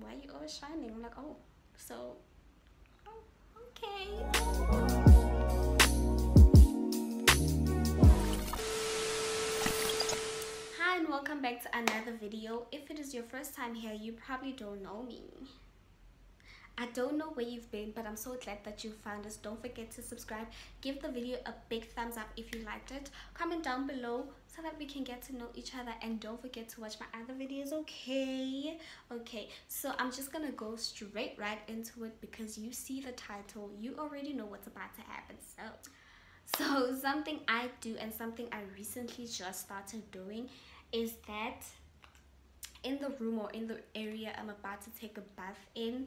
why are you always shining? I'm like oh so oh, okay. Hi and welcome back to another video. If it is your first time here you probably don't know me I don't know where you've been, but I'm so glad that you found us. Don't forget to subscribe. Give the video a big thumbs up if you liked it. Comment down below so that we can get to know each other. And don't forget to watch my other videos, okay? Okay, so I'm just gonna go straight right into it because you see the title. You already know what's about to happen. So, so something I do and something I recently just started doing is that in the room or in the area I'm about to take a bath in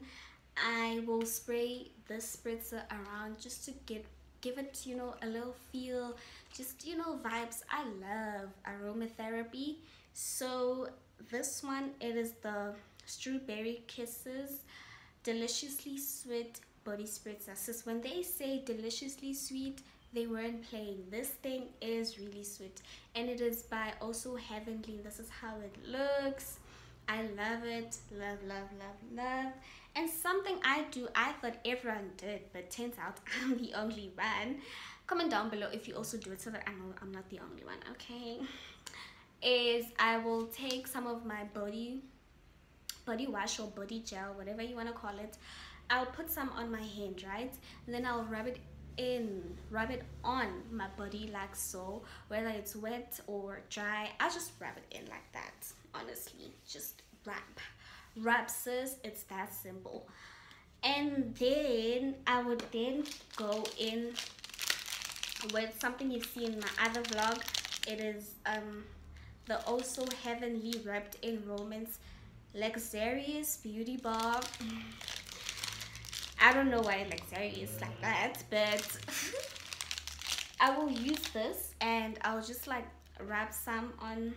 I will spray this spritzer around just to get give it you know a little feel just you know vibes. I love aromatherapy. So this one it is the strawberry kisses deliciously sweet body spritzer so when they say deliciously sweet they weren't playing. This thing is really sweet and it is by also heavenly. This is how it looks. I love it. Love love love love and something I do, I thought everyone did, but turns out I'm the only one. Comment down below if you also do it so that I know I'm not the only one, okay? Is I will take some of my body body wash or body gel, whatever you want to call it. I'll put some on my hand, right? And then I'll rub it in, rub it on my body like so. Whether it's wet or dry, I'll just rub it in like that, honestly. Just rub sis. it's that simple and then I would then go in with something you see in my other vlog it is um the also heavenly wrapped in romance luxurious beauty bar I don't know why luxurious like that but I will use this and I'll just like wrap some on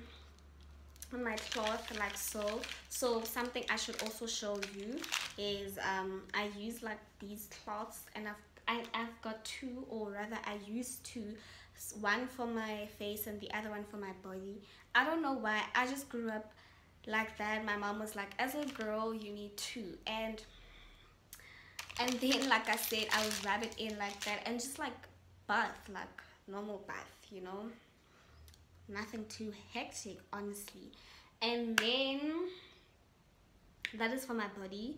my cloth like so so something i should also show you is um i use like these cloths and i've I, I've got two or rather I use two one for my face and the other one for my body. I don't know why I just grew up like that. My mom was like as a girl you need two and and then like I said I would rub it in like that and just like bath like normal bath you know nothing too hectic honestly. And then that is for my body.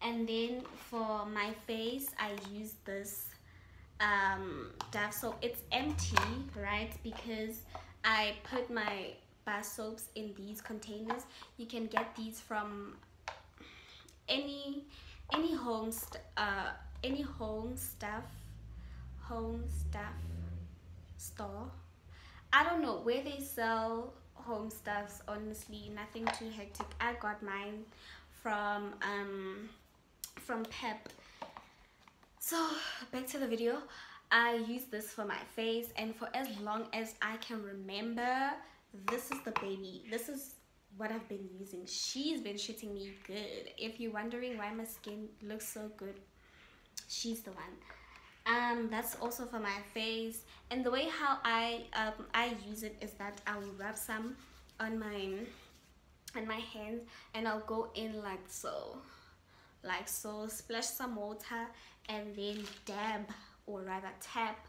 And then for my face I use this um Dove soap. It's empty right? Because I put my bar soaps in these containers. You can get these from any any home uh any home stuff home stuff store I don't know where they sell home stuffs honestly nothing too hectic. I got mine from um from Pep. So back to the video. I use this for my face and for as long as I can remember this is the baby. This is what I've been using. She's been treating me good. If you're wondering why my skin looks so good she's the one um that's also for my face. And the way how i um i use it is that i will rub some on my on my hands and i'll go in like so like so splash some water and then dab or rather tap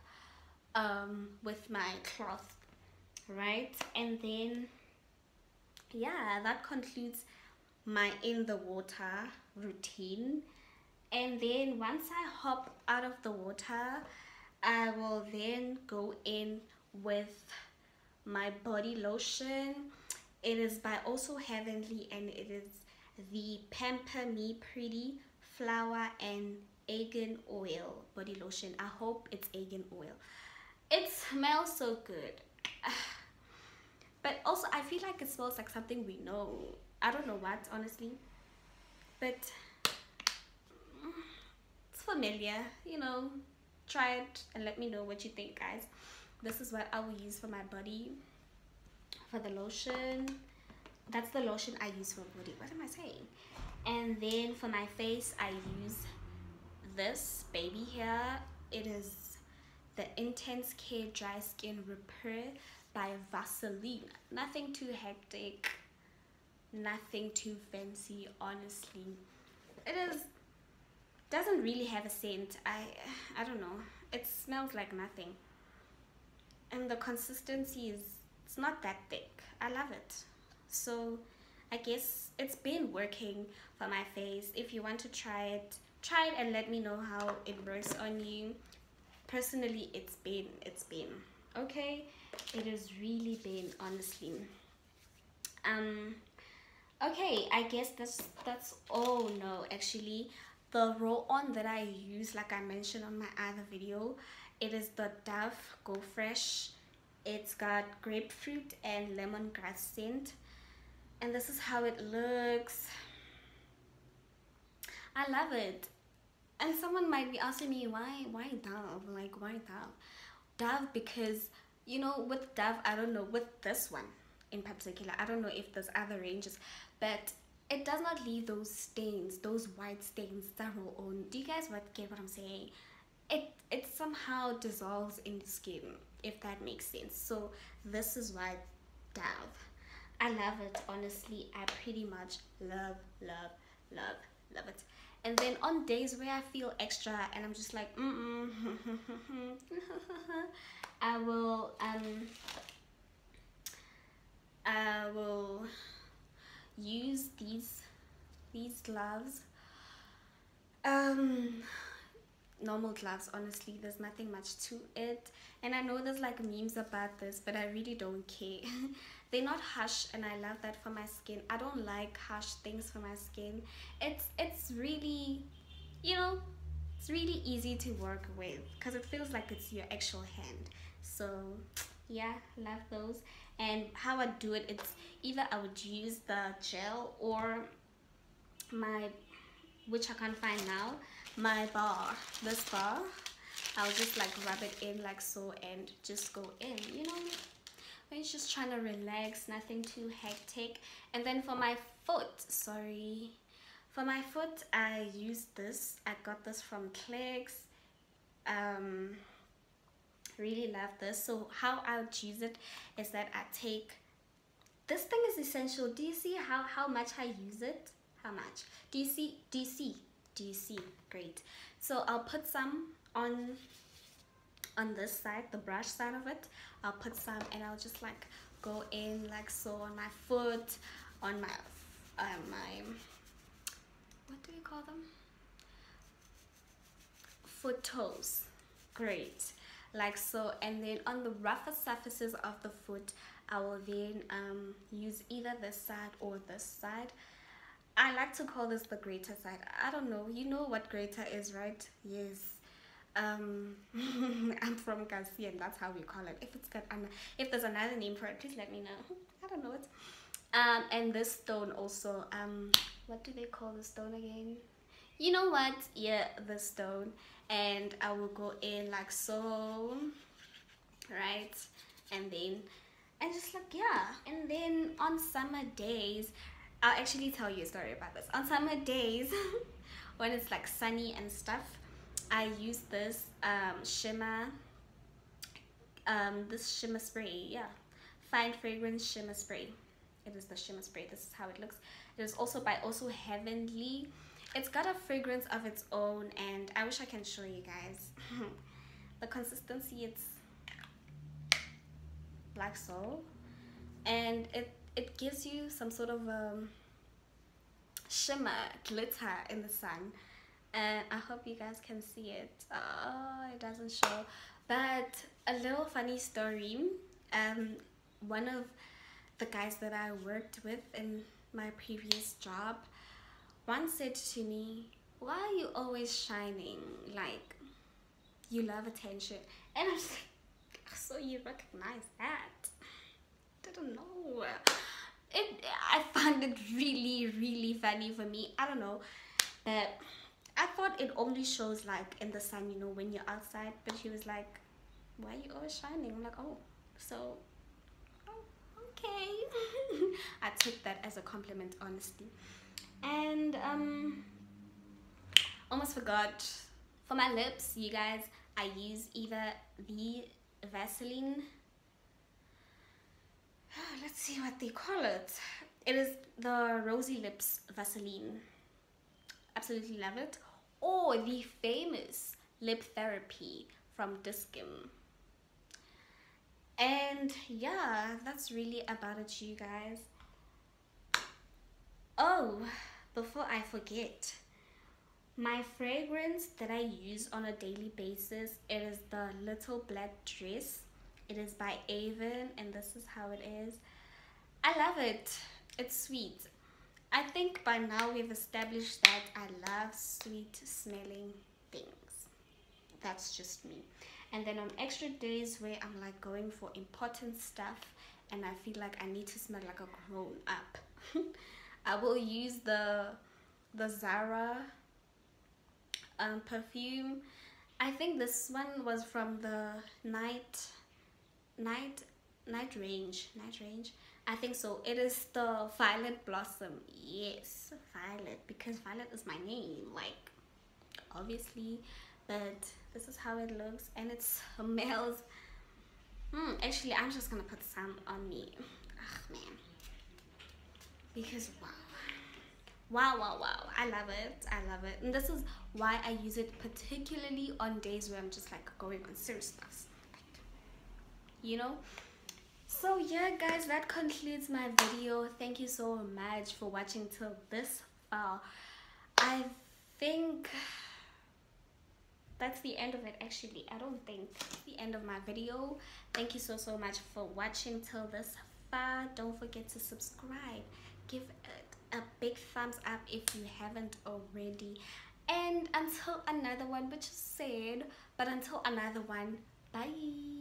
um with my cloth right? And then yeah that concludes my in the water routine and then once I hop out of the water I will then go in with my body lotion. It is by also heavenly and it is the pamper me pretty flower and argan oil body lotion. I hope it's argan oil. It smells so good. But also i feel like it smells like something we know. I don't know what honestly. But familiar you know. Try it and let me know what you think guys. This is what i will use for my body for the lotion. That's the lotion i use for body. What am i saying? And then for my face i use this baby here it is the intense care dry skin repair by vaseline. Nothing too hectic. Nothing too fancy honestly. It is doesn't really have a scent. I i don't know. It smells like nothing. And the consistency is it's not that thick. I love it. So i guess it's been working for my face. If you want to try it try it and let me know how it works on you. Personally it's been it's been. Okay? It has really been honestly. Um okay i guess that's that's all no actually the roll-on that i use like i mentioned on my other video it is the dove go fresh. It's got grapefruit and lemongrass scent. And this is how it looks. I love it. And someone might be asking me why why dove? Like why dove? Dove because you know with dove i don't know with this one in particular i don't know if there's other ranges but it does not leave those stains those white stains that roll on. Do you guys what get what i'm saying? It it somehow dissolves in the skin if that makes sense. So this is why dove i love it honestly. I pretty much love love love love it. And then on days where i feel extra and i'm just like mm, -mm i will um i will use these these gloves. Um normal gloves honestly there's nothing much to it. And i know there's like memes about this but i really don't care. They're not harsh and i love that for my skin. I don't like harsh things for my skin. It's it's really you know it's really easy to work with because it feels like it's your actual hand. So yeah love those and how i do it it's either i would use the gel or my which i can't find now my bar this bar. I'll just like rub it in like so and just go in you know? When it's just trying to relax nothing too hectic. And then for my foot sorry. For my foot I use this. I got this from Clicks. Um really love this. So how I would use it is that I take this thing is essential. Do you see how how much I use it? How much? Do you see do you see? Do you see? Great. So I'll put some on on this side the brush side of it. I'll put some and I'll just like go in like so on my foot on my uh, my what do you call them? Foot toes. Great like so and then on the rougher surfaces of the foot I will then um, use either this side or this side I like to call this the greater side. I don't know. You know what greater is, right? Yes. Um, I'm from Kasi and that's how we call it. If it's got if there's another name for it, please let me know. I don't know it. Um, and this stone also. Um, what do they call the stone again? You know what? Yeah, the stone. And I will go in like so, right? And then, and just like yeah. And then on summer days, I'll actually tell you a story about this. On summer days, when it's like sunny and stuff, I use this um, shimmer, um, this shimmer spray, yeah, fine fragrance shimmer spray. It is the shimmer spray. This is how it looks. It is also by Also Heavenly. It's got a fragrance of its own, and I wish I can show you guys. the consistency, it's like so, and it it gives you some sort of um, shimmer, glitter in the sun. And I hope you guys can see it. Oh, it doesn't show. But a little funny story. Um, one of the guys that I worked with in my previous job once said to me, why are you always shining? Like, you love attention. And I was like, so you recognize that? I don't know. It i found it really really funny for me. I don't know. But i thought it only shows like in the sun you know when you're outside. But he was like why are you always shining? I'm like oh so oh, okay. I took that as a compliment honestly and um almost forgot for my lips you guys i use either the vaseline let's see what they call it it is the Rosy Lips Vaseline. Absolutely love it. Or the famous Lip Therapy from Dis-Chem. And yeah, that's really about it, you guys. Oh, before I forget, my fragrance that I use on a daily basis it is the Little Black Dress. It is by Avon and this is how it is. I love it. It's sweet. I think by now we've established that I love sweet smelling things. That's just me. And then on extra days where I'm like going for important stuff and I feel like I need to smell like a grown up, I will use the the Zara um, perfume. I think this one was from the night night night range night range. I think so. It is the violet blossom. Yes violet because violet is my name like obviously. But this is how it looks and it smells. Hmm actually i'm just gonna put some on me. Ah man because wow. Wow wow wow. I love it. I love it. And this is why i use it particularly on days where i'm just like going on serious stuff. You know? So yeah guys that concludes my video. Thank you so much for watching till this far. I think that's the end of it actually. I don't think the end of my video. Thank you so so much for watching till this far. Don't forget to subscribe give it a big thumbs up if you haven't already. And until another one which is sad but until another one bye